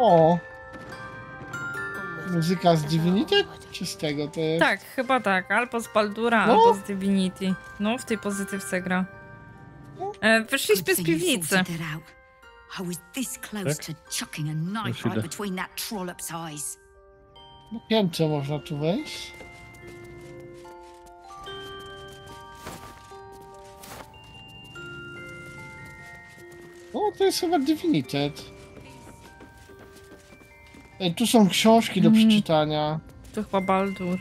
O! Muzyka z Divinity? Czy z tego to jest? Tak, chyba tak. Albo z Baldura, No. albo z Divinity. No, w tej pozytywce gra. E, wyszliśmy z piwnicy. I was this close Tak? to chucking a knife Już right idę. between that trollop's eyes. Na piętrze można tu wejść. O, to jest chyba Divinited. Ej, tu są książki do Mhm. przeczytania. To chyba Baldur.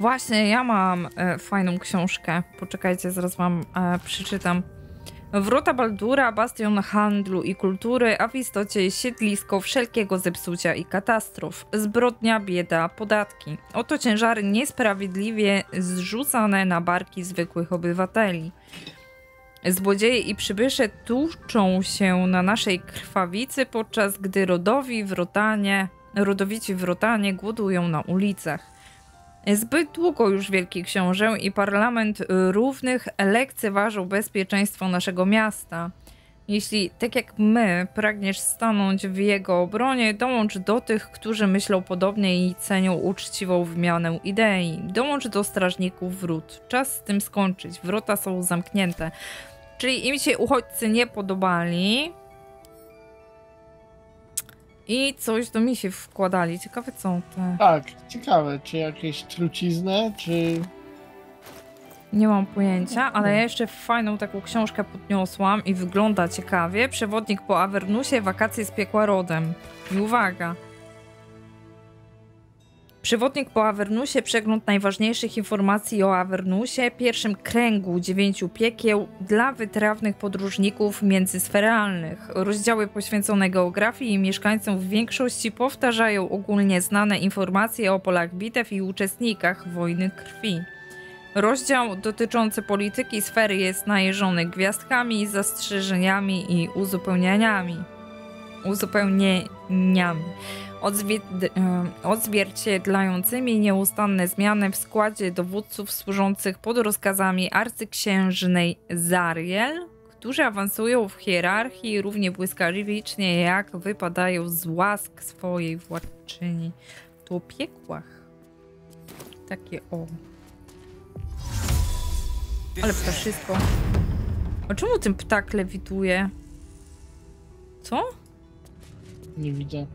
Właśnie, ja mam e, fajną książkę. Poczekajcie, zaraz wam e, przeczytam. Wrota Baldura, bastion handlu i kultury, a w istocie siedlisko wszelkiego zepsucia i katastrof. Zbrodnia, bieda, podatki. Oto ciężary niesprawiedliwie zrzucane na barki zwykłych obywateli. Złodzieje i przybysze tłuczą się na naszej krwawicy, podczas gdy rodowi wrotanie, rodowici wrotanie głodują na ulicach. Zbyt długo już Wielki Książę i Parlament Równych lekceważą bezpieczeństwo naszego miasta. Jeśli, tak jak my, pragniesz stanąć w jego obronie, dołącz do tych, którzy myślą podobnie i cenią uczciwą wymianę idei. Dołącz do strażników wrót. Czas z tym skończyć. Wrota są zamknięte. Czyli im się uchodźcy nie podobali. I coś do mi się wkładali. Ciekawe co te. Tak, ciekawe, czy jakieś truciznę, czy... Nie mam pojęcia, ale ja jeszcze fajną taką książkę podniosłam i wygląda ciekawie. Przewodnik po Avernusie, wakacje z piekła rodem. I uwaga. Przewodnik po Avernusie, przegląd najważniejszych informacji o Avernusie, pierwszym kręgu dziewięciu piekieł dla wytrawnych podróżników międzysferalnych. Rozdziały poświęcone geografii i mieszkańcom w większości powtarzają ogólnie znane informacje o polach bitew i uczestnikach wojny krwi. Rozdział dotyczący polityki sfery jest najeżony gwiazdkami, zastrzeżeniami i uzupełnieniami. Uzupełnieniami. E, odzwierciedlającymi nieustanne zmiany w składzie dowódców służących pod rozkazami arcyksiężnej Zariel, którzy awansują w hierarchii równie błyskawicznie jak wypadają z łask swojej władczyni. To o piekłach. Takie o. Ale ptaszysko. A czemu ten ptak lewituje? Co? Nie widzę.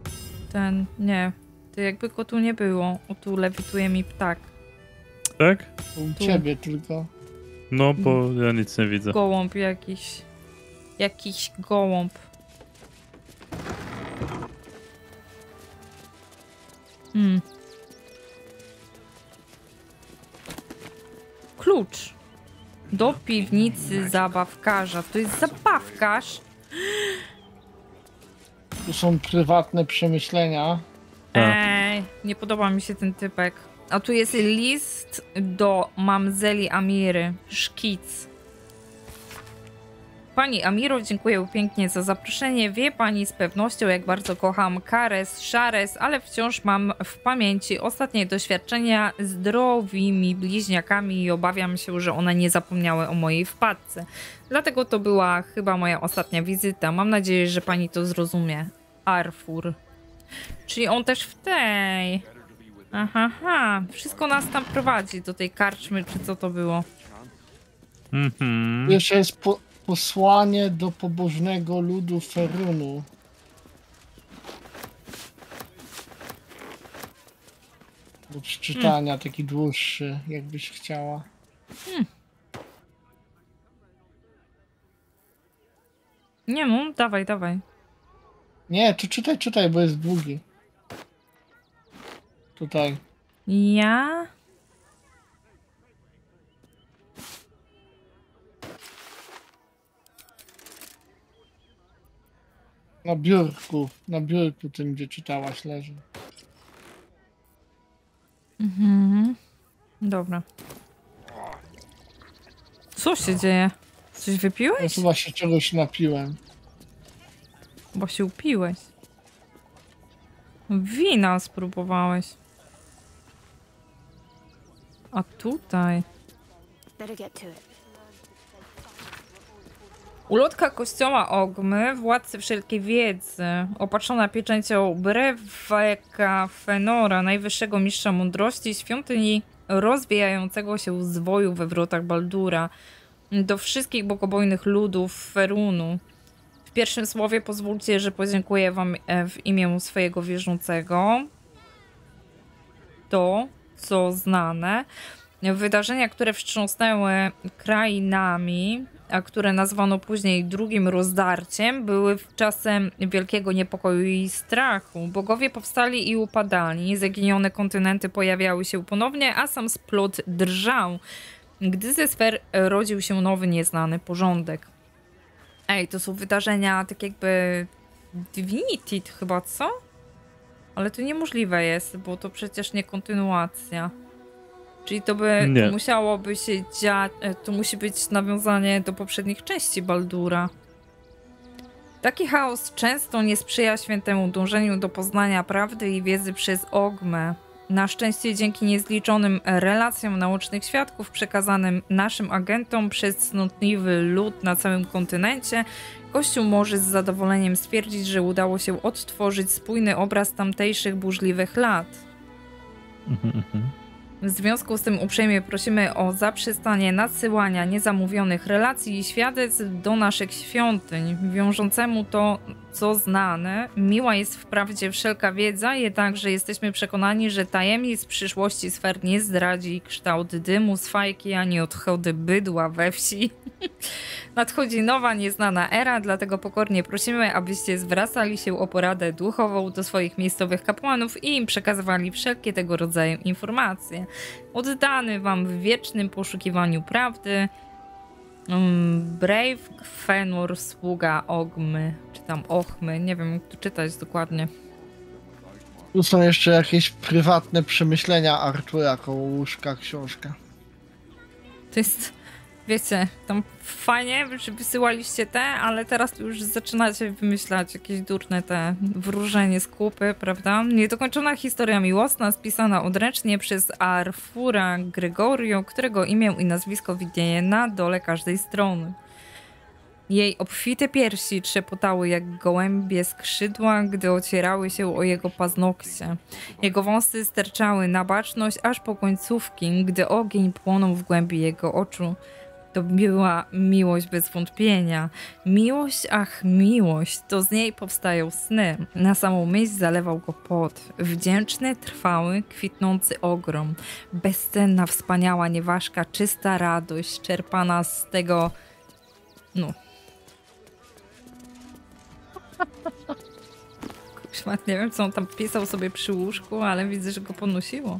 Ten, nie. To jakby go tu nie było. O, tu lewituje mi ptak. Tak? U Tu. ciebie tylko. No, bo ja nic nie widzę. Gołąb jakiś. Jakiś gołąb. Hmm. Klucz. Do piwnicy zabawkarza. To jest zabawkarz? Tu są prywatne przemyślenia. Ej, nie podoba mi się ten typek. A tu jest list do mamzeli Amiry. Szkic. Pani Amiro, dziękuję pięknie za zaproszenie. Wie pani z pewnością, jak bardzo kocham Kares, Szares, ale wciąż mam w pamięci ostatnie doświadczenia z zdrowimi bliźniakami i obawiam się, że one nie zapomniały o mojej wpadce. Dlatego to była chyba moja ostatnia wizyta. Mam nadzieję, że pani to zrozumie. Arfur. Czyli on też w tej. Aha, aha. Wszystko nas tam prowadzi do tej karczmy, czy co to było. Mhm. Jeszcze jest po posłanie do pobożnego ludu Ferunu. Do przeczytania, taki dłuższy, jakbyś chciała. Nie no, dawaj, dawaj. Nie, to czytaj, czytaj, bo jest długi. Tutaj. Ja? Na biurku, na biurku tym, gdzie czytałaś, leży. Mhm. Dobra. Co się dzieje? Coś Ja wypiłeś? chyba się czegoś napiłem. Bo się upiłeś. Wina spróbowałeś. A tutaj. Better get to it. Ulotka kościoła Ogmy, władcy wszelkiej wiedzy, opatrzona pieczęcią Breweka Fenora, najwyższego mistrza mądrości, świątyni rozwijającego się zwoju we wrotach Baldura, do wszystkich bogobojnych ludów Ferunu. W pierwszym słowie pozwólcie, że podziękuję wam e, w imię swojego wierzącego. To, co znane, wydarzenia, które wstrząsnęły krainami, a które nazwano później drugim rozdarciem, były czasem wielkiego niepokoju i strachu. Bogowie powstali i upadali, zaginione kontynenty pojawiały się ponownie, a sam splot drżał, gdy ze sfer rodził się nowy, nieznany porządek. Ej, to są wydarzenia tak jakby Divinity chyba, co? Ale to niemożliwe jest, bo to przecież nie kontynuacja. Czyli to by Nie. musiałoby się dziać, e, to musi być nawiązanie do poprzednich części Baldura. Taki chaos często nie sprzyja świętemu dążeniu do poznania prawdy i wiedzy przez Ogmę. Na szczęście dzięki niezliczonym relacjom naocznych świadków przekazanym naszym agentom przez cnotliwy lud na całym kontynencie, Kościół może z zadowoleniem stwierdzić, że udało się odtworzyć spójny obraz tamtejszych burzliwych lat. Mhm, mhm. W związku z tym uprzejmie prosimy o zaprzestanie nadsyłania niezamówionych relacji i świadectw do naszych świątyń. Wiążącemu to, co znane, miła jest wprawdzie wszelka wiedza, jednakże jesteśmy przekonani, że tajemnic przyszłości sfer nie zdradzi kształt dymu z fajki, ani odchody bydła we wsi. Nadchodzi nowa, nieznana era, dlatego pokornie prosimy, abyście zwracali się o poradę duchową do swoich miejscowych kapłanów i im przekazywali wszelkie tego rodzaju informacje. Oddany wam w wiecznym poszukiwaniu prawdy. Um, Brave Fenor, sługa Ogmy, czy tam Ochmy, nie wiem jak to czytać dokładnie. Tu są jeszcze jakieś prywatne przemyślenia Artura koło łóżka książka. To jest, wiecie, tam fajnie, że wysyłaliście te, ale teraz już zaczynacie wymyślać jakieś durne te wróżenie z kupy, prawda? Niedokończona historia miłosna, spisana odręcznie przez Arfura Gregorio, którego imię i nazwisko widnieje na dole każdej strony. Jej obfite piersi trzepotały jak gołębie skrzydła, gdy ocierały się o jego paznokcie. Jego wąsy sterczały na baczność aż po końcówki, gdy ogień płonął w głębi jego oczu. To była miłość bez wątpienia. Miłość, ach, miłość, to z niej powstają sny. Na samą myśl zalewał go pot. Wdzięczny, trwały, kwitnący ogrom. Bezcenna, wspaniała nieważka, czysta radość, czerpana z tego. No. Szmat, nie wiem, co on tam pisał sobie przy łóżku, ale widzę, że go ponosiło.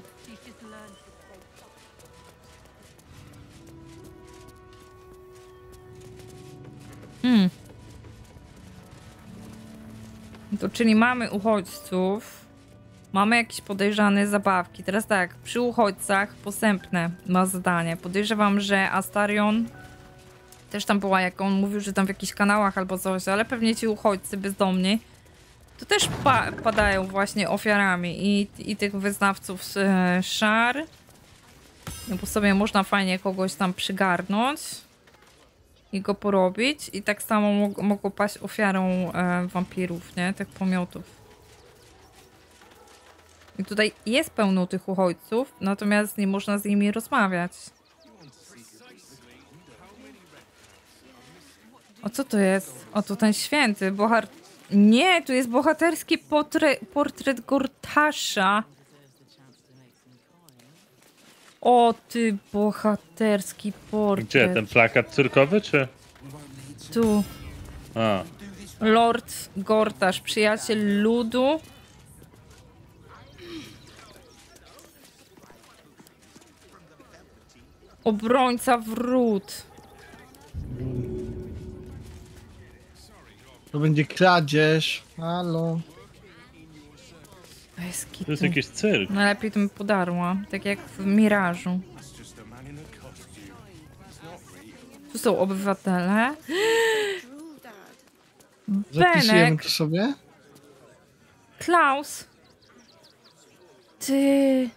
Hmm. To czyli mamy uchodźców, mamy jakieś podejrzane zabawki. Teraz tak, przy uchodźcach posępne ma zadanie. Podejrzewam, że Astarion też tam była, jak on mówił, że tam w jakichś kanałach albo coś, ale pewnie ci uchodźcy bezdomni to też pa padają właśnie ofiarami i, i tych wyznawców e, szar. No bo sobie można fajnie kogoś tam przygarnąć i go porobić i tak samo mog mogą paść ofiarą e, wampirów, nie? Tych pomiotów. I tutaj jest pełno tych uchodźców, natomiast nie można z nimi rozmawiać. O co to jest? O, to ten święty, bohar... Nie, tu jest bohaterski portret, Gortasza. O, ty bohaterski portret. Gdzie, ten plakat cyrkowy, czy? Tu. A, Lord Gortasz, przyjaciel ludu. Obrońca wrót. To będzie kradzież. Halo. Bez to jest jakiś cyrk. Najlepiej to mi podarła, tak jak w Mirażu. Tu są obywatele. Zapisujemy Benek, to sobie? Klaus. Ty.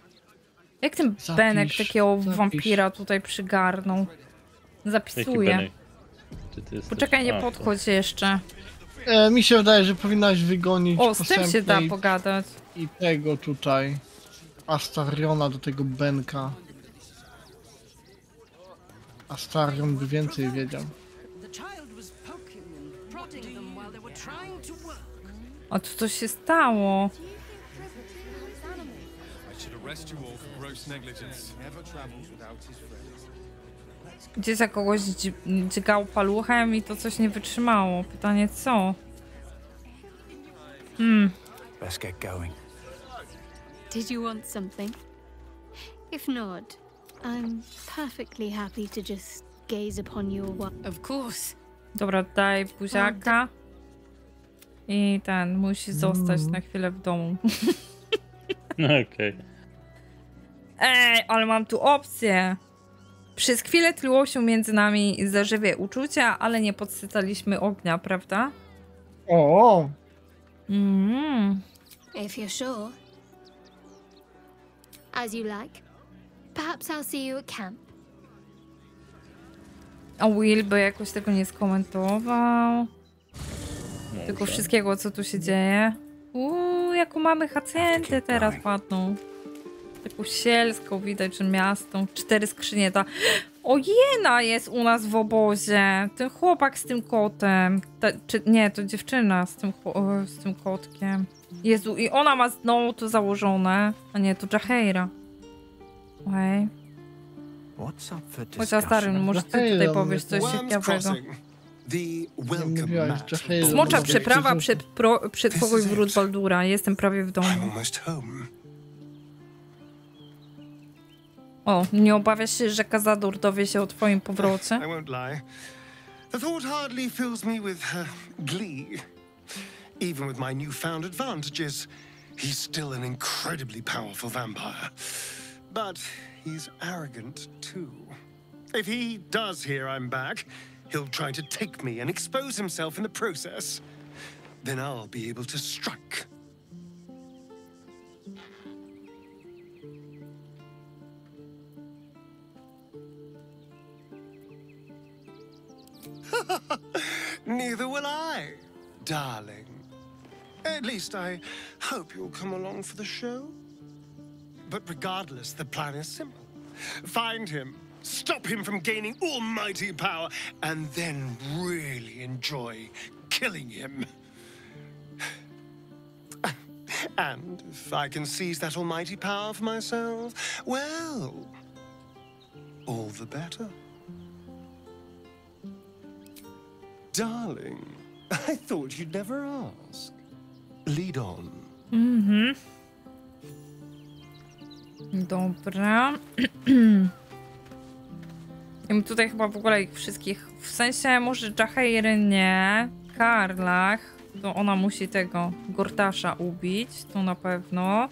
Jak ten Zapisz, Benek takiego zapisz. wampira tutaj przygarnął? Jaki Zapisuję. Benek? Gdzie ty jesteś? Poczekaj, nie A, podchodź jeszcze. E, mi się wydaje, że powinnaś wygonić O, z tym się da pogadać. i tego tutaj. Astariona do tego Benka. Astarion by więcej wiedział. A tu coś się stało. I should arrest you all for gross negligence. Gdzieś za kogoś dźgał paluchem i to coś nie wytrzymało. Pytanie co? Hmm, Let's get going. Did you want something? If not, I'm perfectly happy to just gaze upon your Of course. dobra, daj buziaka. I ten musi zostać na chwilę w domu. Okej. Ej, ale mam tu opcję. Przez chwilę tliło się między nami zażywie uczucia, ale nie podsycaliśmy ognia, prawda? O, Mm. If you're sure. As you like. Perhaps I'll see you at camp. A Will by jakoś tego nie skomentował. Może. wszystkiego, co tu się dzieje. Uuu, jaką mamy hacjentę teraz ładną. Taką sielską, widać, że miasto. Cztery skrzynie. Ta... O, jena jest u nas w obozie. Ten chłopak z tym kotem. Ta, czy, nie, to dziewczyna z tym, z tym kotkiem. Jezu, i ona ma znowu to założone. A nie, to Jaheira. Okej. For Chociaż stary, może ty tutaj powiesz coś ciekawego. Smocza przeprawa przed, pro, przed pokój wrót Baldura. Jestem prawie w domu. O, nie obawiasz się, że Kazador dowie się o twoim powrocie? I won't lie. The thought hardly fills me with uh, glee. Even with my newfound advantages, he's still an incredibly powerful vampire. But he's arrogant too. If he does hear I'm back, he'll try to take me and expose himself in the process. Then I'll be able to strike. Neither will I, darling. At least I hope you'll come along for the show. But regardless, the plan is simple find him, stop him from gaining almighty power, and then really enjoy killing him. And if I can seize that almighty power for myself, well, all the better. Darling, I thought you'd never ask. Lead on. Mhm. Dobra. Tutaj chyba w ogóle ich wszystkich, w sensie może Jaheiry nie, Karlach, to ona musi tego Gortasza ubić, to na pewno.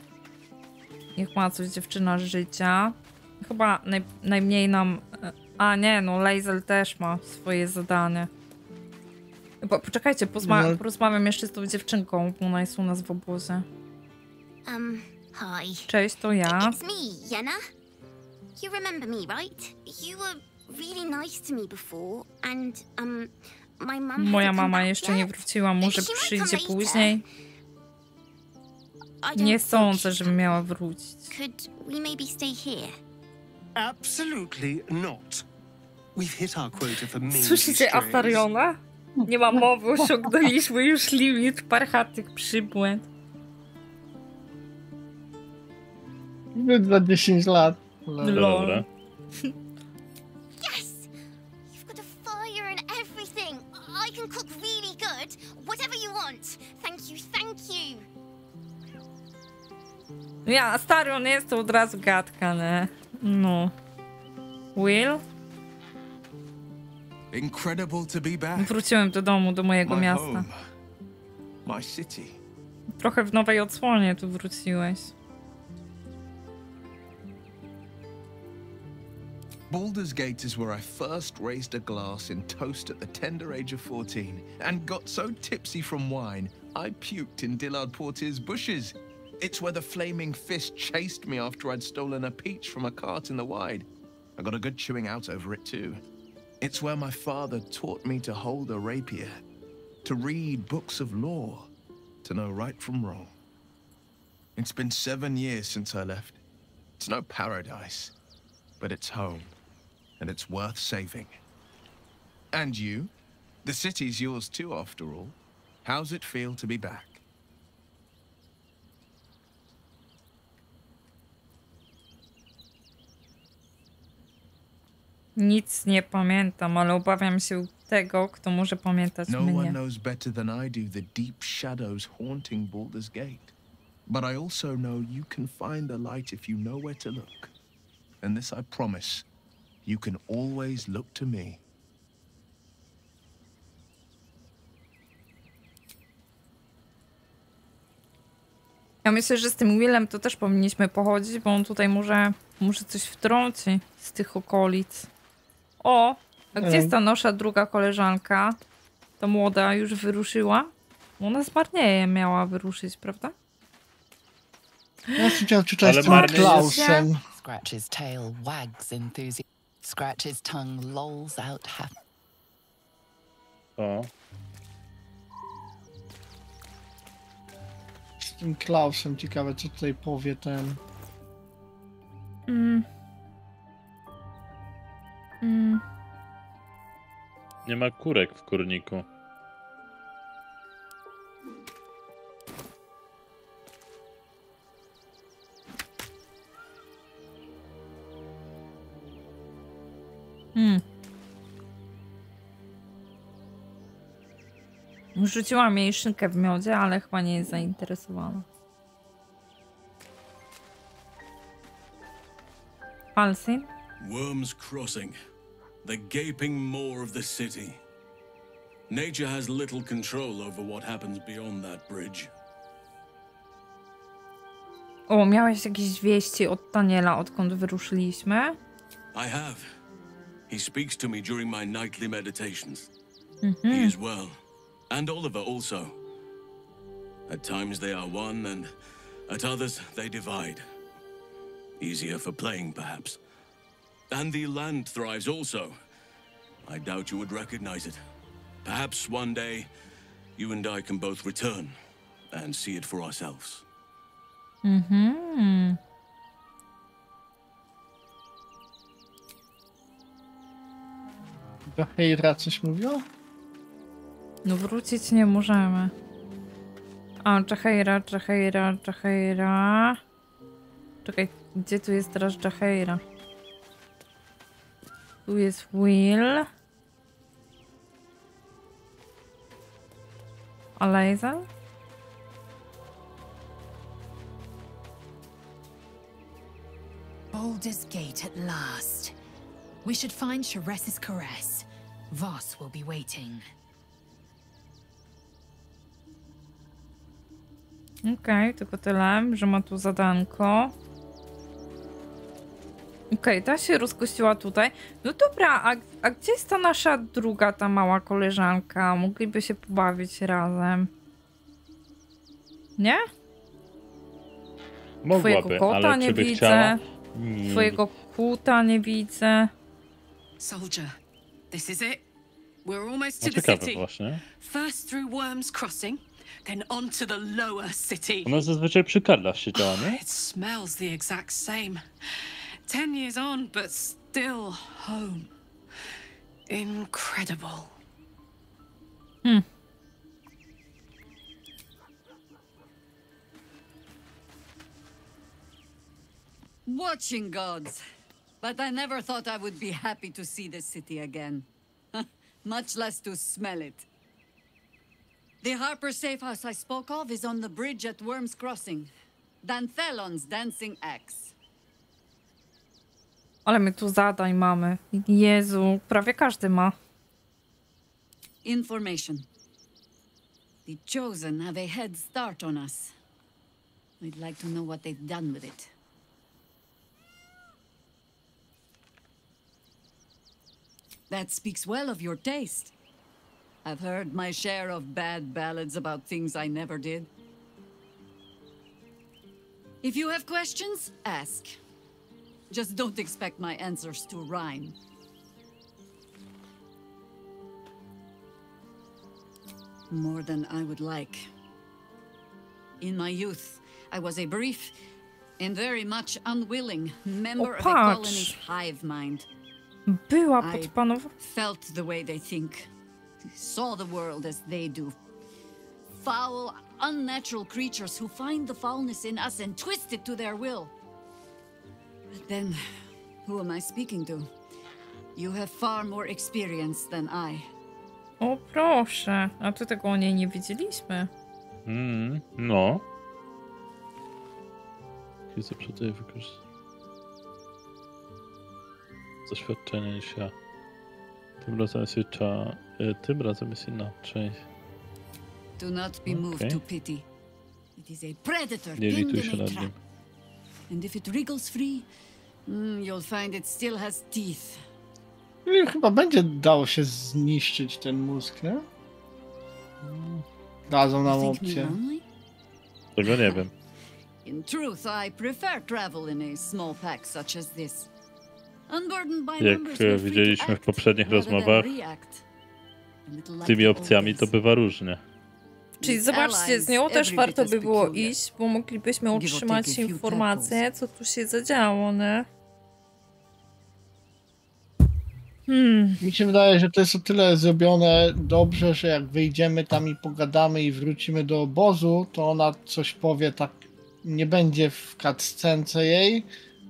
Niech ma coś dziewczyna życia. Chyba naj, najmniej nam... A nie, no Lazel też ma swoje zadanie. Po, poczekajcie, pozma- No. porozmawiam jeszcze z tą dziewczynką, bo ona jest u nas w obozie. Um, hi. Cześć, to ja. It's me, Yenna. You remember me, right? You were really nice to me before, and, um, Moja mama jeszcze nie wróciła, może przyjdzie później. Nie sądzę, żeby miała wrócić. Could we maybe stay here? Absolutely not. We've hit our quota for Słyszycie. Astariona? Nie ma mowy, osiągnęliśmy już limit parchatych przybłęd. Zbyt za 10 lat. Lol. Dobra. Yes! You've got a fire and everything. I can cook really good. Whatever you want. Thank you, thank you. Ja, Astarion jest to od razu gadka, nie? No. Will? Wróciłem do domu, do mojego My miasta. home. My city. Trochę w nowej odsłonie tu wróciłeś. Baldur's Gate is where I first raised a glass in toast at the tender age of 14 and got so tipsy from wine I puked in Dillard Portier's bushes. It's where the flaming fist chased me after I'd stolen a peach from a cart in the wide. I got a good chewing out over it too. It's where my father taught me to hold a rapier, to read books of law, to know right from wrong. It's been seven years since I left. It's no paradise, but it's home, and it's worth saving. And you? The city's yours too, after all. How's it feel to be back? Nic nie pamiętam, ale obawiam się tego, kto może pamiętać No one mnie. knows better than I do the deep shadows haunting Baldur's Gate. But I also know you can find the light if you know where to look. And this I promise you can always look to me. Ja myślę, że z tym Willem to też powinniśmy pochodzić, bo on tutaj może, może coś wtrąci z tych okolic. O, a gdzie Mm. jest ta nasza druga koleżanka? Ta młoda już wyruszyła? Ona z miała wyruszyć, prawda? Ja chciałem czytać Ale z tym marny jest- Klausem. Scratch's tail wags enthusiasm. Scratch's tongue lolls out happy. O, Z tym Klausem. Ciekawe, co tutaj powie ten. Mm. Mm. nie ma kurek w kurniku. Hmm. Rzuciłam jej szynkę w miodzie, ale chyba nie jest zainteresowana. Halsin? Worms Crossing, the gaping maw of the city. Nature has little control over what happens beyond that bridge. O, miałeś jakieś wieści od Daniela, odkąd wyruszyliśmy? I have. He speaks to me during my nightly meditations. He Mhm. is well. And Oliver also. At times they are one, and at others they divide. Easier for playing, perhaps. And the land thrives also. I doubt you would recognize it. Perhaps one day you and I can both return and see it for ourselves. Mhm. Hejra coś mówiła? No wrócić nie możemy. A, Czaheira, Czaheira, Czaheira. Czekaj, gdzie tu jest teraz Czaheira? Tu jest Will. A Lazel? Baldur's Gate at last. We should find Shares's caress. Voss will be waiting. Okej, tylko tyle, że ma tu zadanko. Okej, ta się rozkościła tutaj. No dobra, a, a gdzie jest ta nasza druga, ta mała koleżanka? Mogliby się pobawić razem. Nie? Twojego Mogłaby, kota ale nie czy by widzę. chciała? Nie. Twojego kuta nie widzę. Soldier, this is it. We're almost No to the ciekawe city. właśnie. First through Worms Crossing, then on to the lower city. Ona zazwyczaj przy Karlach siedziała, nie? It smells the exact same. Ten years on, but still home. Incredible. Hmm. Watching gods. But I never thought I would be happy to see the city again. Much less to smell it. The Harper safe house I spoke of is on the bridge at Worms Crossing. Danthelon's dancing axe. Ale my tu zadań mamy. Jezu, prawie każdy ma. Information. The Chosen have a head start on us. I'd like to know what they've done with it. That speaks well of your taste. I've heard my share of bad ballads about things I never did. If you have questions, ask. Just don't expect my answers to rhyme. More than I would like. In my youth, I was a brief and very much unwilling member of a colony's hive mind. Była pod panów. felt the way they think. Saw the world as they do. Foul, unnatural creatures who find the foulness in us and twist it to their will. But then, who am I speaking to? You have far more experience than I. O proszę, a tu tego o niej nie widzieliśmy. Mm, no. Jakie zaprzeczenie wykorzystać. Zaświadczenie niż ja. Tym razem jest, cza... y, tym razem jest inaczej. Do not be moved Okay. to pity. It is a predator Nie lituj się nad trap. nim. And if it wriggles free, mm, you'll find it still has teeth. I chyba będzie dało się zniszczyć ten mózg, nie? Dadzą nam opcję. Tego nie wiem. In truth, I prefer travel in a small pack such as this. Unburdened by Jak numbers, e, widzieliśmy w poprzednich rozmowach, like tymi opcjami to bywa różnie. Czyli zobaczcie, z nią też warto by było iść, bo moglibyśmy otrzymać informacje, co tu się zadziało, nie? Hmm. Mi się wydaje, że to jest o tyle zrobione dobrze, że jak wyjdziemy tam i pogadamy i wrócimy do obozu, to ona coś powie tak, nie będzie w cutscence jej,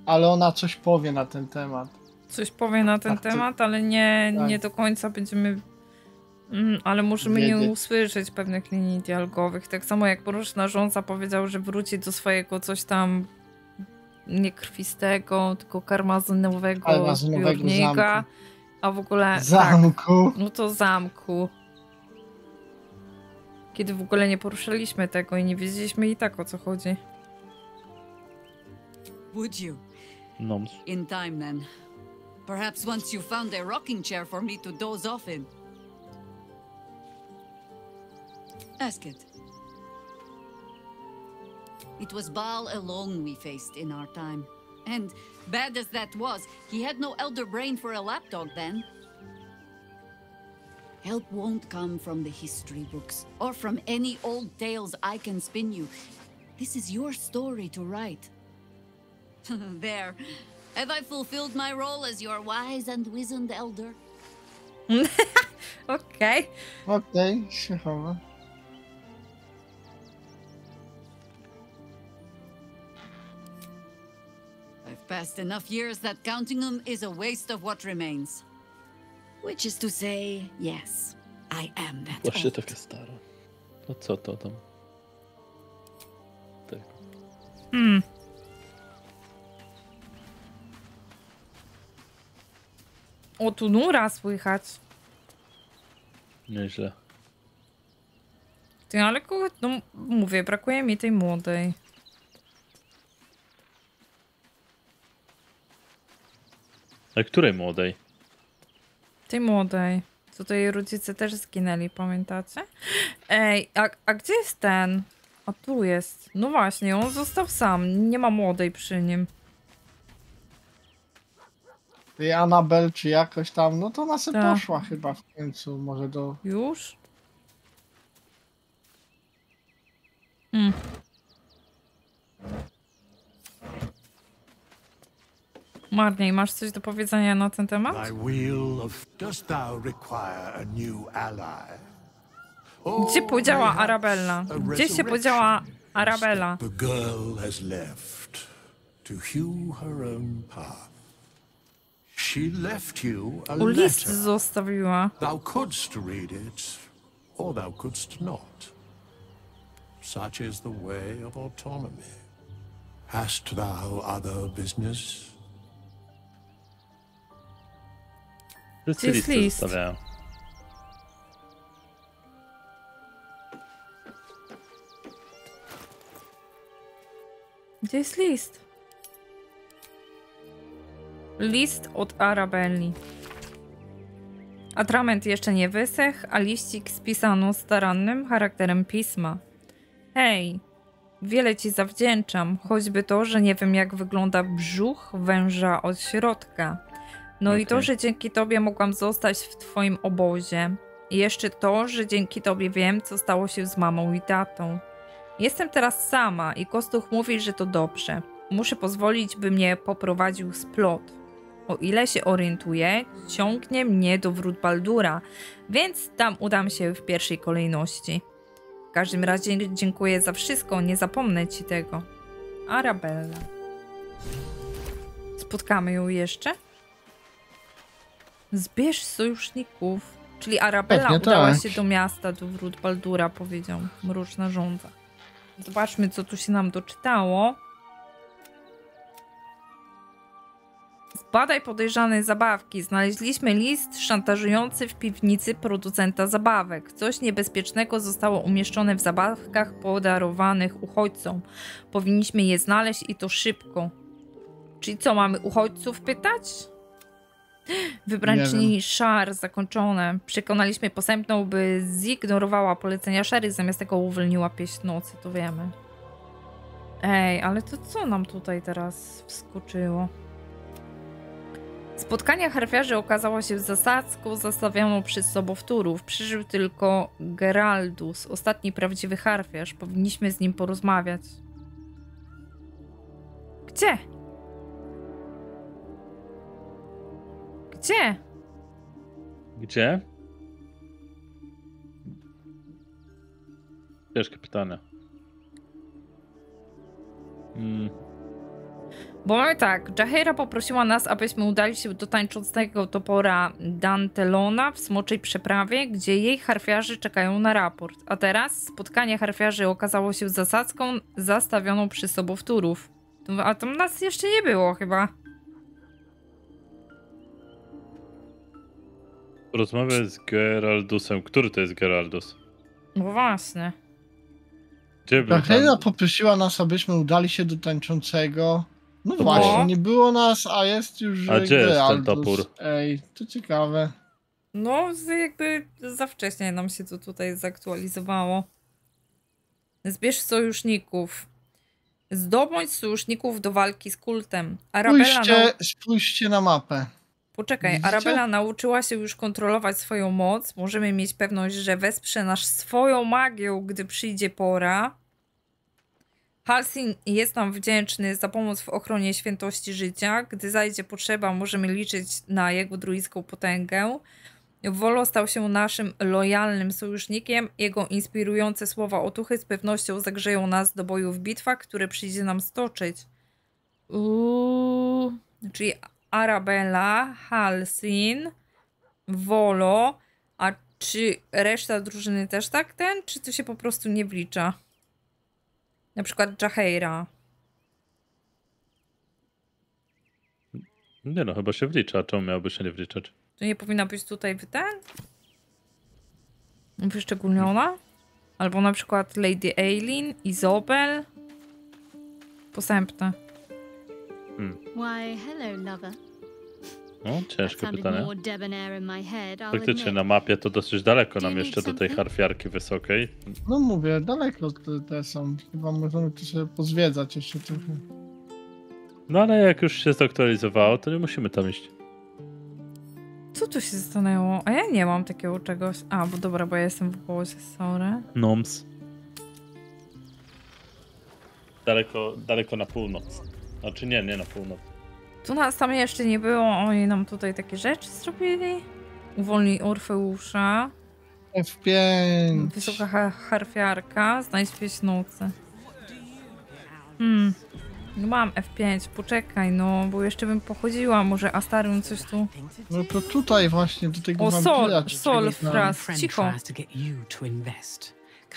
ale ona coś powie na ten temat. Coś powie na ten Tak, temat, ale nie, tak. nie do końca będziemy. Mm, ale możemy nie usłyszeć pewnych linii dialogowych. Tak samo jak poruczna rządza powiedział, że wróci do swojego coś tam nie krwistego, tylko karmazynowego zamku. A w ogóle. Zamku. Tak, no to zamku. Kiedy w ogóle nie poruszaliśmy tego i nie wiedzieliśmy i tak o co chodzi. Would you? No. In time, then. Perhaps once you found a rocking chair for me to doze off in. Ask it. It was Baal alone we faced in our time. And, bad as that was, he had no elder brain for a lapdog then. Help won't come from the history books or from any old tales I can spin you. This is your story to write. there. Have I fulfilled my role as your wise and wizened elder? okay. Okay, się passed enough years that counting them is a waste of what remains. Which is to say, yes, I am that Właśnie old. taka stara. No co to tam? Tak. Hmm. O, tu nura słychać. Nieźle. Ty, ale kogo... No mówię, brakuje mi tej młodej. A której młodej? Tej młodej. Co to jej rodzice też zginęli, pamiętacie? Ej, a, a gdzie jest ten? A tu jest. No właśnie, on został sam. Nie ma młodej przy nim. Tej Anabel czy jakoś tam, no to ona sobie Tak. poszła chyba w końcu, może do... Już? Hmm. Marniej, masz coś do powiedzenia na ten temat? Gdzie podziała Arabella? Gdzie się podziała Arabella? O, list zostawiła. Thou couldst read it, or thou couldst not. Such is the way of autonomy. Hast thou other business? Wszyscy jest listy list? zostawiają. Gdzie jest list? List od Arabelli. Atrament jeszcze nie wysechł, a liścik spisano starannym charakterem pisma. Hej, wiele ci zawdzięczam, choćby to, że nie wiem jak wygląda brzuch węża od środka. No i to, że dzięki tobie mogłam zostać w twoim obozie. I jeszcze to, że dzięki tobie wiem, co stało się z mamą i tatą. Jestem teraz sama i Kostuch mówi, że to dobrze. Muszę pozwolić, by mnie poprowadził z plot. O ile się orientuję, ciągnie mnie do wrót Baldura, więc tam udam się w pierwszej kolejności. W każdym razie dziękuję za wszystko, nie zapomnę ci tego. Arabella. Spotkamy ją jeszcze? Zbierz sojuszników. Czyli Arabella Pewnie udała tak. się do miasta, do wrót Baldura, powiedział mroczna żądza. Zobaczmy, co tu się nam doczytało. Zbadaj podejrzane zabawki. Znaleźliśmy list szantażujący w piwnicy producenta zabawek. Coś niebezpiecznego zostało umieszczone w zabawkach podarowanych uchodźcom. Powinniśmy je znaleźć i to szybko. Czyli co, mamy uchodźców pytać? Nie Wybrańczyni Szar zakończone. Przekonaliśmy posępną, by zignorowała polecenia Szary, zamiast tego uwolniła pieśń nocy, to wiemy. Ej, ale to co nam tutaj teraz wskoczyło? Spotkanie harfiarzy okazało się zasadzką zastawioną przez sobowtórów. Przeżył tylko Geraldus, ostatni prawdziwy harfiarz. Powinniśmy z nim porozmawiać. Gdzie? Gdzie? Gdzie? Ciężkie pytanie. Mm, Bo mamy tak, Jaheira poprosiła nas, abyśmy udali się do tańczącego topora Dantelona w Smoczej Przeprawie, gdzie jej harfiarzy czekają na raport. A teraz spotkanie harfiarzy okazało się zasadzką zastawioną przy sobowtórów. A tam nas jeszcze nie było chyba. Rozmawiać z Geraldusem. Który to jest Geraldus? No właśnie. Gdzie był Rachela poprosiła nas, abyśmy udali się do tańczącego. No No. właśnie, nie było nas, a jest już A gdzie jest ten topór? Ej, to ciekawe. No, jakby za wcześnie nam się to tutaj zaktualizowało. Zbierz sojuszników. Zdobądź sojuszników do walki z kultem. Arabella Spójrzcie, nau- spójrzcie na mapę. Poczekaj, Widzicie? Arabella nauczyła się już kontrolować swoją moc. Możemy mieć pewność, że wesprze nas swoją magią, gdy przyjdzie pora. Halsin jest nam wdzięczny za pomoc w ochronie świętości życia. Gdy zajdzie potrzeba, możemy liczyć na jego druidzką potęgę. Wolo stał się naszym lojalnym sojusznikiem. Jego inspirujące słowa otuchy z pewnością zagrzeją nas do boju w bitwach, które przyjdzie nam stoczyć. Uuu, czyli Arabella, Halsin, Volo, a czy reszta drużyny też tak ten, czy to się po prostu nie wlicza? Na przykład Jaheira. Nie no, chyba się wlicza. Czemu miałoby się nie wliczać? To nie powinna być tutaj ten? Wyszczególniona? Albo na przykład Lady Aileen, Izobel? Posępne. Why, hello, lover. No, ciężkie pytanie. Faktycznie na mapie to dosyć daleko nam jeszcze do tej harfiarki wysokiej. No mówię, daleko te, te są. Chyba możemy tu sobie pozwiedzać jeszcze trochę. No ale jak już się zaktualizowało, to nie musimy tam iść. Co tu się stanęło? A ja nie mam takiego czegoś. A, bo dobra, bo ja jestem w głosie, sorry. Noms. Daleko, daleko na północ. Znaczy nie, nie na północ. Tu nas tam jeszcze nie było, oni nam tutaj takie rzeczy zrobili. Uwolnij Orfeusza. F5. Wysoka ha- harfiarka, znajdź pieśń nocy. Hmm. No mam F5, poczekaj, no, bo jeszcze bym pochodziła, może Astarium coś tu... No to tutaj właśnie do tego O, Sol, Sol. Fras, cicho.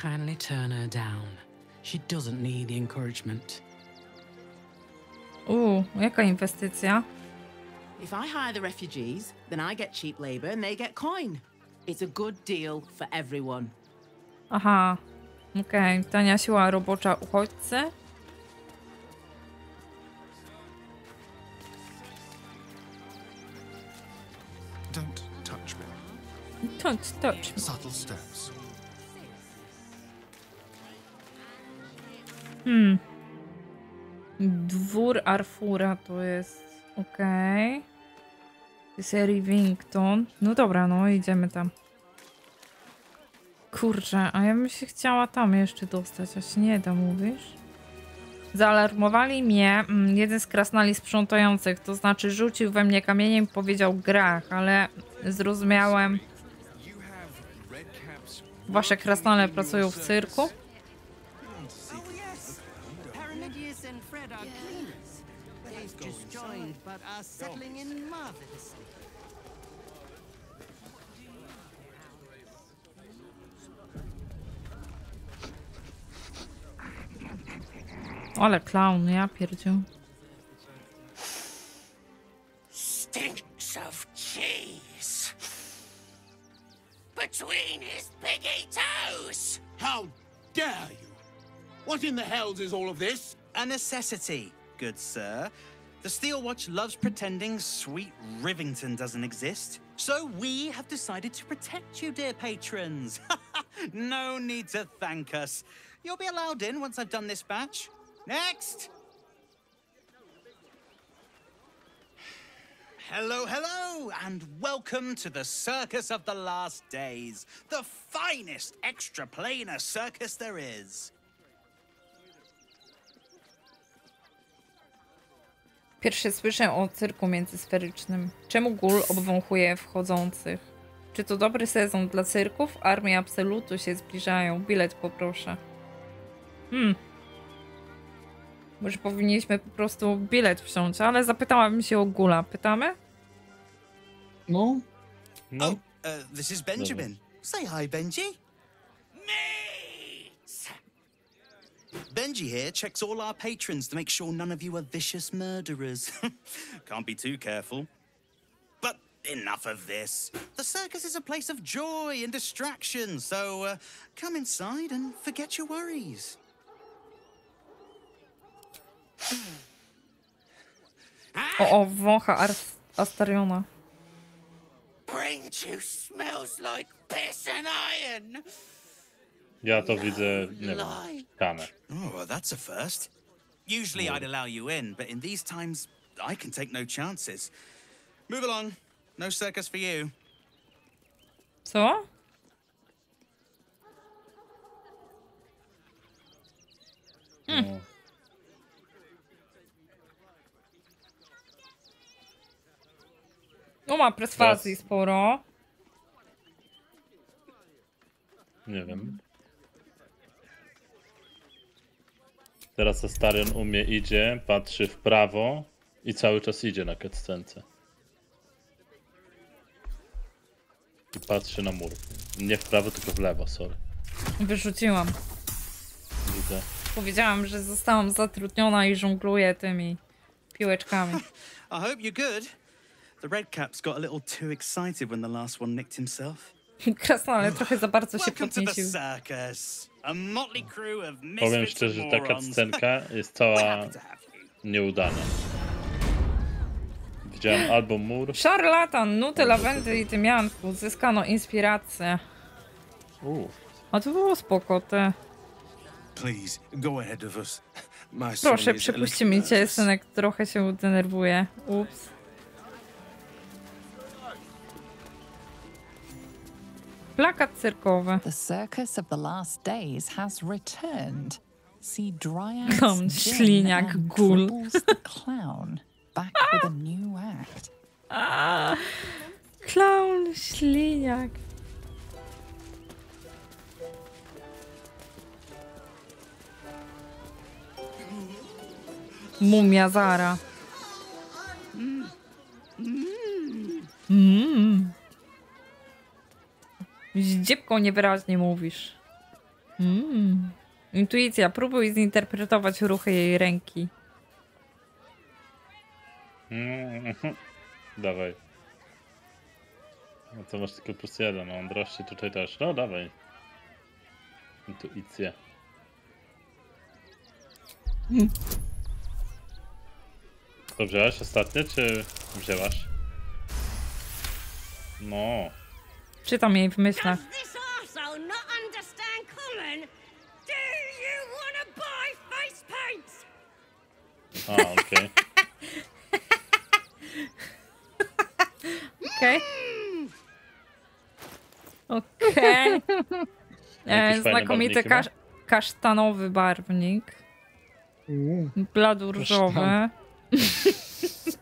Kindly turn her down. She doesn't need the encouragement. Jaka inwestycja? If I hire the refugees, then I get cheap labor and they get coin. It's a good deal for everyone. Aha, okej, tania siła robocza uchodźcy. Don't touch me. Don't Touch, touch. Subtle steps. Hmm. Dwór Arfura to jest. Okej. To jest. No dobra, no idziemy tam. Kurczę, a ja bym się chciała tam jeszcze dostać, a się nie da, mówisz? Zaalarmowali mnie mm, jeden z krasnali sprzątających, to znaczy rzucił we mnie kamieniem i powiedział grach, ale zrozumiałem. Wasze krasnale pracują w cyrku? Are settling in marvelously. Ale clown, ja pierdziu. Stinks of cheese. Between his piggy toes. How dare you? What in the hells is all of this? A necessity, good sir. The Steel Watch loves pretending sweet Rivington doesn't exist. So we have decided to protect you, dear patrons. no need to thank us. You'll be allowed in once I've done this batch. Next! Hello, hello, and welcome to the Circus of the Last Days, the finest extra-planar circus there is. Pierwsze słyszę o cyrku międzysferycznym. Czemu gól obwąchuje wchodzących? Czy to dobry sezon dla cyrków? Armie Absolutu się zbliżają. Bilet poproszę. Hmm. Może powinniśmy po prostu bilet wziąć, ale zapytałabym się o gula. Pytamy? No. No. Uh, this is Benjamin. Say hi, Benji. Benji here checks all our patrons to make sure none of you are vicious murderers. Can't be too careful. But enough of this. The circus is a place of joy and distraction, so uh, come inside and forget your worries. O, o, wącha Ars Astariona. Brain juice smells like piss and iron. Ja to widzę, nie wiem, kanę. Oh, well, that's a first. Usually I'd allow you in, but in these times, I can take no chances. Move along. No circus for you. Co? Hmm. No. No ma perswazji sporo. Nie wiem. Teraz Astarion umie idzie, patrzy w prawo i cały czas idzie na cutscence. I patrzy na mur. Nie w prawo, tylko w lewo, sorry. Wyrzuciłam. Widzę. Powiedziałam, że zostałam zatrudniona i żongluję tymi piłeczkami. I hope you're good. The Redcaps got a little too excited when the last one nicked himself. Krasnale trochę za bardzo się podniecił. Powiem szczerze, że ta morons. cutscenka jest cała nieudana. Widziałem albo mur. Szarlatan, nuty lawendy i tymianku. Zyskano inspirację. A to było spoko, te. Proszę, przypuśćcie mi cię, synek trochę się denerwuje. Ups. Plakat cyrkowy. The circus of the last days has returned. See Dryads, Clown, śliniak, and gul. The clown back with a new act. A, Clown, śliniak. Mumia Zara. Mm. Z dziebką niewyraźnie mówisz. Mm. Intuicja, próbuj zinterpretować ruchy jej ręki. Mm. Dawaj. No to masz tylko plus jeden, a mądrości tutaj też. No dawaj. Intuicja. To wziąłeś ostatnie, czy wzięłaś? No. Czytam jej w myślach. This arsehole not understand common? Do you want to buy face paints? A, okej. Okej. Okej. E, znakomity barwniki ma? kasz kasztanowy barwnik. Bladu różowy.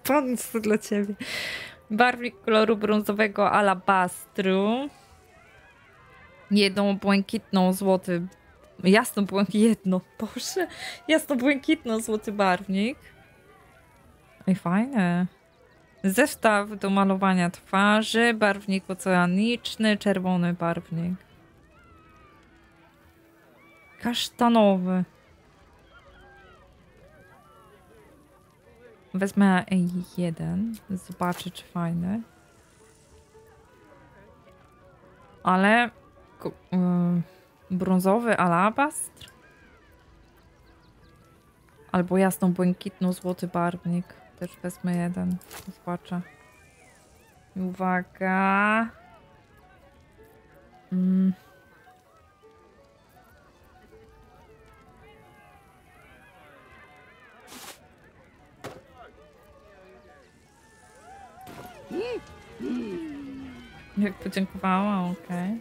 Pan, dla ciebie. Barwnik koloru brązowego alabastru. Jedną błękitną złoty. Jasno błękitną. Boże. Jasno błękitną złoty barwnik. Ej, fajne. Zestaw do malowania twarzy, barwnik oceaniczny, czerwony barwnik. Kasztanowy. Wezmę jeden, zobaczę czy fajny. Ale y, brązowy alabastr? Albo jasną błękitną złoty barwnik. Też wezmę jeden. Zobaczę. Uwaga. Mm. Jak podziękowała, okej.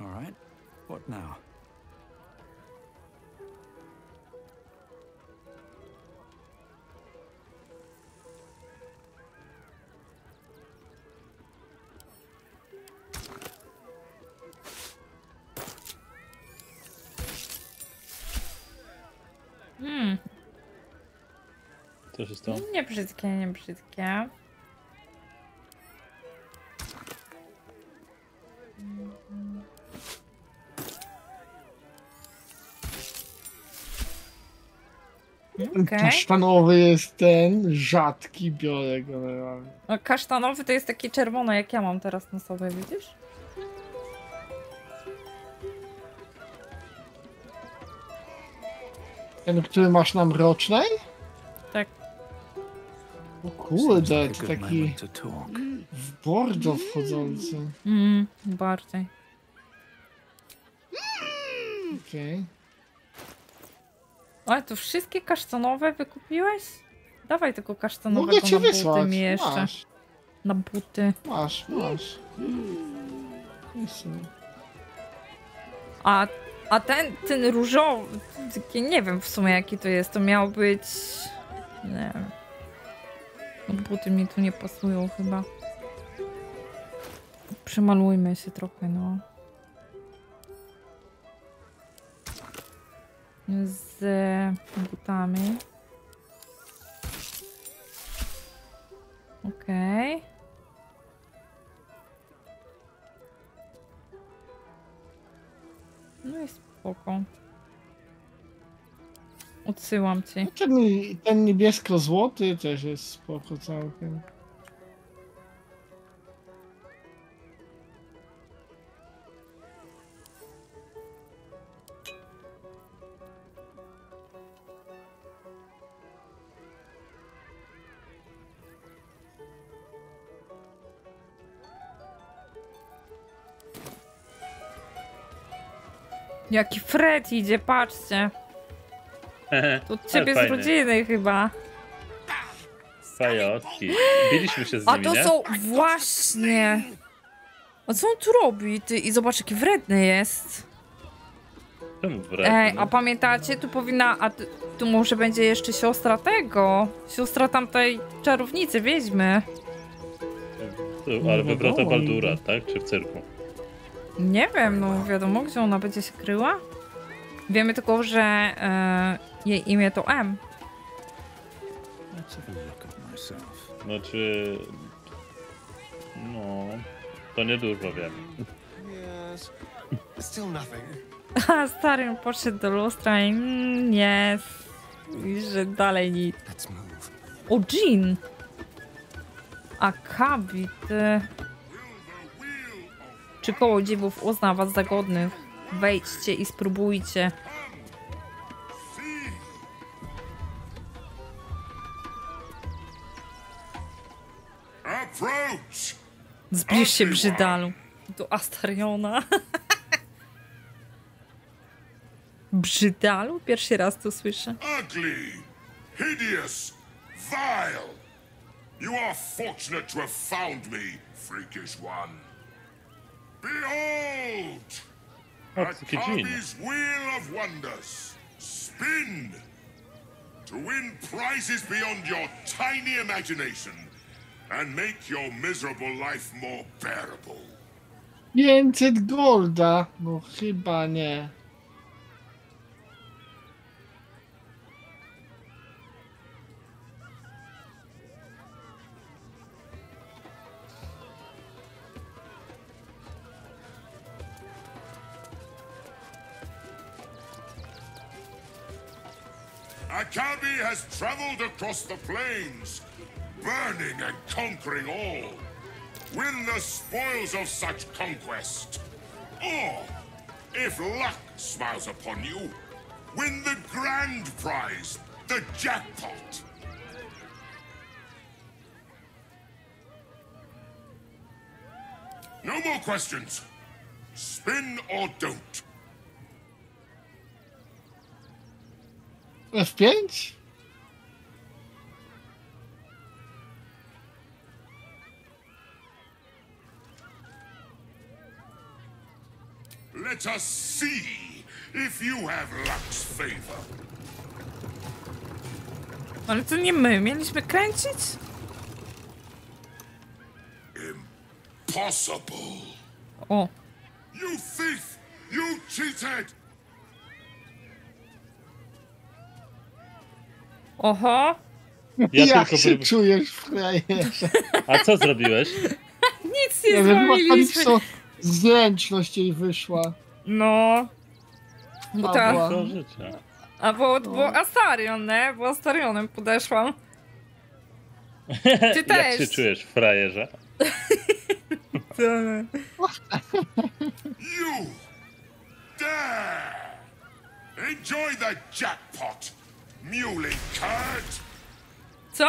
All right. What now? Co się stało? Nie brzydkie, nie brzydkie. Okej. Kasztanowy jest ten, rzadki, biorę go realnie. No, kasztanowy to jest taki czerwony, jak ja mam teraz na sobie, widzisz? Ten, który masz na mrocznej? O kurde, to taki w bordo wchodzący. Mm, bardziej. Okej. Ale to wszystkie kasztanowe wykupiłeś? Dawaj tego kasztanowego Mogę ci na buty wysłać. mi jeszcze. Masz, Na buty. masz, masz. A, a ten, ten różowy, taki nie wiem w sumie jaki to jest, to miał być... Nie wiem. No, buty mi tu nie pasują chyba. Przemalujmy się trochę, no. Z butami. Okej. No i spoko. Odsyłam ci. Ten, ten niebiesko-złoty też jest spoko całkiem. Jaki Fred idzie, patrzcie. To od ciebie z rodziny chyba. Fajotki. Biliśmy się z A nimi, to nie? są właśnie. A co on tu robi? Ty i zobacz jaki wredny jest. Czemu wredny? Ej, a pamiętacie? Tu powinna. A tu, tu może będzie jeszcze siostra tego. Siostra tamtej czarownicy, wiedźmy. Ale wywrota wiadomo. Baldura, tak? Czy w cyrku? Nie wiem, no wiadomo, gdzie ona będzie się kryła. Wiemy tylko, że e, jej imię to M. Znaczy... No... To niedużo wiem. Yes. Still nothing. A stary poszedł do lustra i mm, nie. I że dalej nic. O, Jean! A Kabit. y. Czy koło dziwów uzna was za godnych? Wejdźcie i spróbujcie. Zbliż się, Brzydalu. Do Astariona. Brzydalu? Pierwszy raz to słyszę. Ugly, hideous, vile. You are fortunate to have found me, freakish one. Behold! Akabi's Wheel of Wonders. Spin! To win prizes beyond your tiny imagination and make your miserable life more bearable. 500 golda? No chyba nie. Akabi has traveled across the plains, burning and conquering all. Win the spoils of such conquest. Or, if luck smiles upon you, win the grand prize, the jackpot. No more questions. Spin or don't. F5? Let us see if you have luck's favor. Ale to nie my, mieliśmy kręcić? Possible. O, You thief! You cheated! oho. Ja Jak tylko się prób- czujesz, frajerze? A co zrobiłeś? Nic nie wiem, zrobiliśmy. Zręczność jej wyszła. No. Bo ta. To życie. a bo, bo Astarion, nie? Bo Astarionem podeszłam. Ty Jak też. się czujesz, frajerze? You dare! Enjoy the jackpot, muley curt! Co?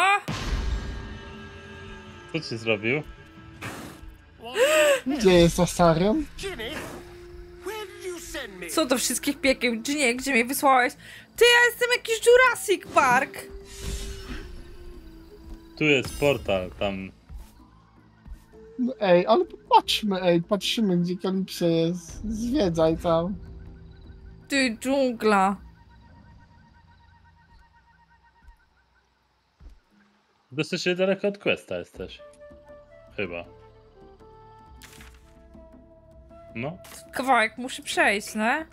Co ci zrobił? Gdzie jest me? Co do wszystkich piekieł? Czy nie? Gdzie mnie wysłałeś? Ty, ja jestem jakiś Jurassic Park. Tu jest portal, tam. No, Ej, ale popatrzmy, ej, patrzymy gdzie Kalipso jest. Zwiedzaj tam. Ty, dżungla. Dosyć daleko od questa jesteś. Chyba. No, Kawałek muszę przejść, nie?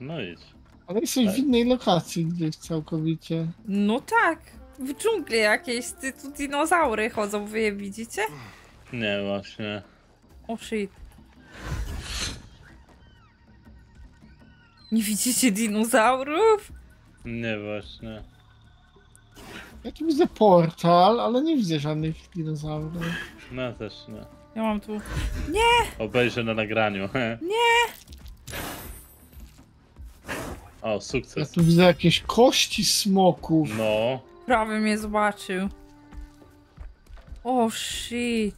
no idź. Ale jesteś w innej lokacji gdzieś całkowicie. No tak. W dżungli jakiejś. Ty, tu dinozaury chodzą, wy je widzicie? Nie, właśnie. O shit. Nie widzicie dinozaurów? Nie, właśnie. Ja tu widzę portal, ale nie widzę żadnych dinozaurów. No też nie. Ja mam tu... Nie! Obejrzę na nagraniu. Nie! O, Ja sukces. tu widzę jakieś kości smoków. No. Prawie mnie zobaczył. O shit.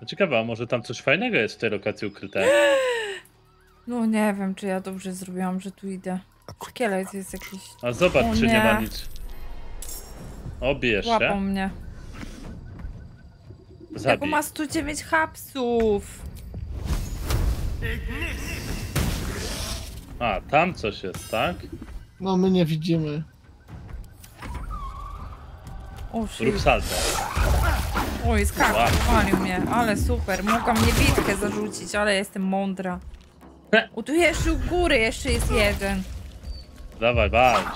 No Ciekawe, a może tam coś fajnego jest w tej lokacji ukryte? No nie wiem, czy ja dobrze zrobiłam, że tu idę. Szkielet jest jakiś... A zobacz, O czy nie. ma nie. nic. Obierz Łapą się. mnie. Jaką Zabij. ma 109 hapsów? A, tam coś jest, tak? No my nie widzimy. O. Rób salto. Oj, skakał, Wow. walił mnie, ale super. Mogłam niewidkę zarzucić, ale jestem mądra. O, tu jeszcze u góry jeszcze jest jeden. Dawaj, walcz.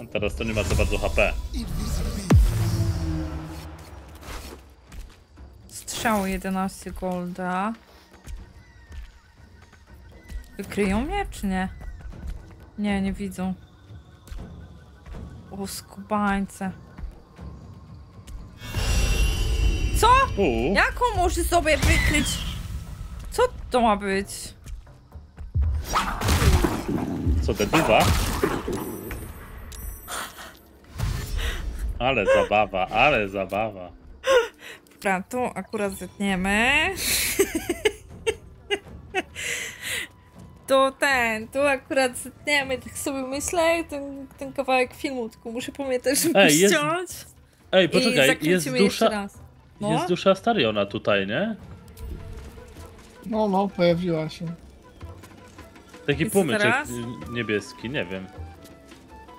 A teraz to nie ma za bardzo HP. Strzał 11 golda. Wykryją mnie, czy nie? Nie, nie widzą. O, skubańce. U. Jaką może sobie wykryć? Co to ma być? Co, deduwa? Ale zabawa, ale zabawa. Dobra, tu akurat zetniemy. To ten, tu akurat zetniemy, tak sobie myślę, ten, ten kawałek filmu, tylko muszę pamiętać, żeby Ej, jest- ściąć. Ej, I poczekaj, jest dusza... No? Jest dusza Astariona tutaj, nie? No, no, pojawiła się. Taki I co płomyczek teraz? niebieski, nie wiem.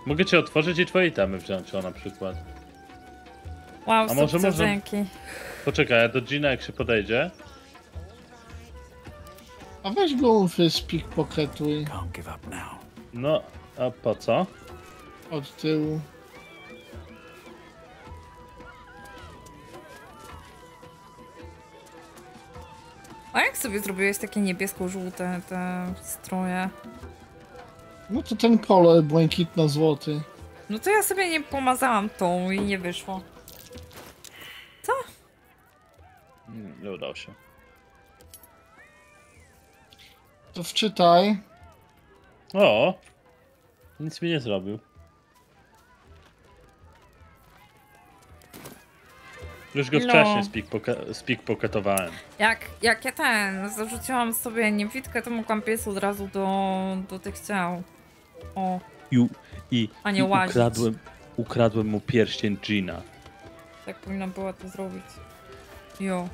Mogę cię otworzyć i twoje itemy wziąć, o na przykład. Wow, A może super, może- dzięki. Poczekaj, a do Gina jak się podejdzie? A weź go z up now. No, a po co? od tyłu. A jak sobie zrobiłeś takie niebiesko-żółte te stroje? No to ten kolor błękitno-złoty. No to ja sobie nie pomazałam tą i nie wyszło. Co? Nie udało się. To wczytaj. O! Nic mi nie zrobił. Już go No. wcześniej spickpoke- spickpocketowałem. Jak, jak ja ten, zarzuciłam sobie niewidkę, to mogłam pies od razu do, do tych ciał. O, I, i, A nie i łazić. ukradłem, ukradłem mu pierścień Gina. tak powinna była to zrobić. Jo.